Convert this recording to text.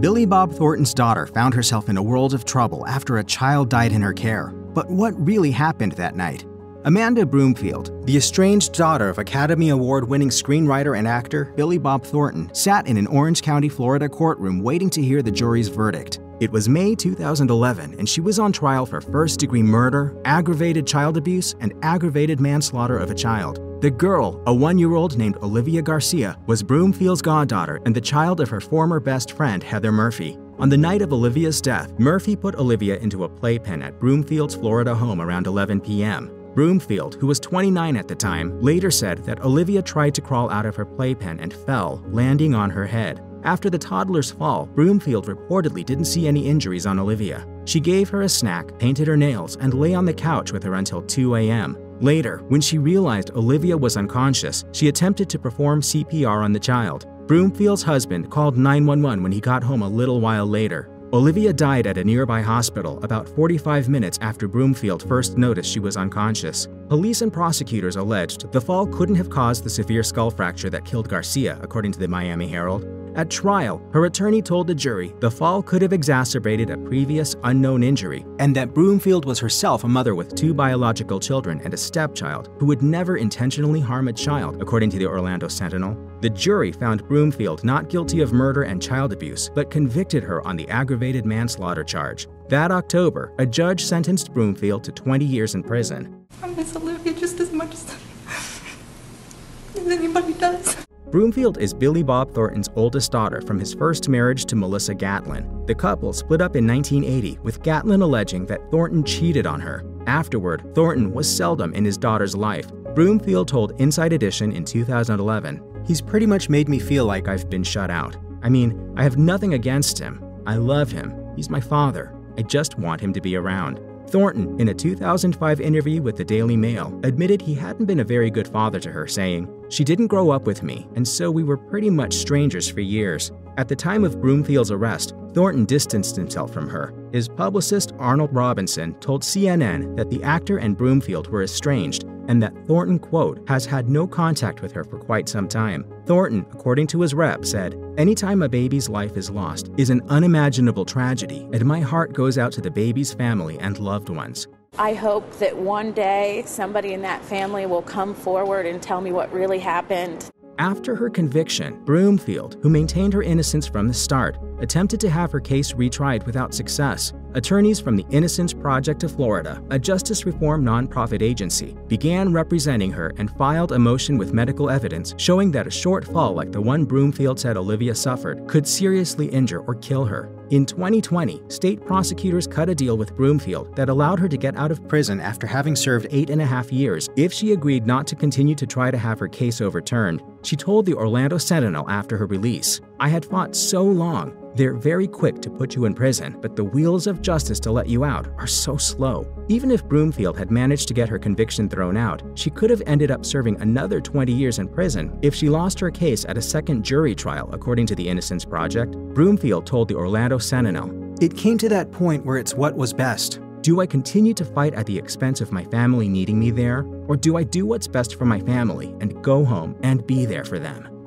Billy Bob Thornton's daughter found herself in a world of trouble after a child died in her care. But what really happened that night? Amanda Brumfield, the estranged daughter of Academy Award winning screenwriter and actor Billy Bob Thornton, sat in an Orange County, Florida courtroom waiting to hear the jury's verdict. It was May 2011, and she was on trial for first degree murder, aggravated child abuse, and aggravated manslaughter of a child. The girl, a one year old named Olivia Garcia, was Brumfield's goddaughter and the child of her former best friend, Heather Murphy. On the night of Olivia's death, Murphy put Olivia into a playpen at Brumfield's Florida home around 11 p.m. Brumfield, who was 29 at the time, later said that Olivia tried to crawl out of her playpen and fell, landing on her head. After the toddler's fall, Brumfield reportedly didn't see any injuries on Olivia. She gave her a snack, painted her nails, and lay on the couch with her until 2 a.m. Later, when she realized Olivia was unconscious, she attempted to perform CPR on the child. Brumfield's husband called 911 when he got home a little while later. Olivia died at a nearby hospital about 45 minutes after Brumfield first noticed she was unconscious. Police and prosecutors alleged the fall couldn't have caused the severe skull fracture that killed Garcia, according to the Miami Herald. At trial, her attorney told the jury the fall could have exacerbated a previous unknown injury, and that Brumfield was herself a mother with two biological children and a stepchild who would never intentionally harm a child, according to the Orlando Sentinel. The jury found Brumfield not guilty of murder and child abuse, but convicted her on the aggravated manslaughter charge. That October, a judge sentenced Brumfield to 20 years in prison. I miss Olivia just as much as, anybody does. Brumfield is Billy Bob Thornton's oldest daughter from his first marriage to Melissa Gatlin. The couple split up in 1980, with Gatlin alleging that Thornton cheated on her. Afterward, Thornton was seldom in his daughter's life. Brumfield told Inside Edition in 2011, He's pretty much made me feel like I've been shut out. I mean, I have nothing against him. I love him. He's my father. I just want him to be around. Thornton, in a 2005 interview with the Daily Mail, admitted he hadn't been a very good father to her, saying, She didn't grow up with me, and so we were pretty much strangers for years. At the time of Brumfield's arrest, Thornton distanced himself from her. His publicist, Arnold Robinson, told CNN that the actor and Brumfield were estranged and that Thornton, quote, has had no contact with her for quite some time. Thornton, according to his rep, said, Anytime a baby's life is lost is an unimaginable tragedy, and my heart goes out to the baby's family and loved ones. I hope that one day somebody in that family will come forward and tell me what really happened. After her conviction, Brumfield, who maintained her innocence from the start, attempted to have her case retried without success. Attorneys from the Innocence Project of Florida, a justice reform nonprofit agency, began representing her and filed a motion with medical evidence showing that a short fall like the one Brumfield said Olivia suffered could seriously injure or kill her. In 2020, state prosecutors cut a deal with Brumfield that allowed her to get out of prison after having served eight and a half years if she agreed not to continue to try to have her case overturned. She told the Orlando Sentinel after her release, I had fought so long. They're very quick to put you in prison, but the wheels of justice to let you out are so slow. Even if Brumfield had managed to get her conviction thrown out, she could have ended up serving another 20 years in prison if she lost her case at a second jury trial, according to the Innocence Project. Brumfield told the Orlando Sentinel, It came to that point where it's what was best. Do I continue to fight at the expense of my family needing me there? Or do I do what's best for my family and go home and be there for them?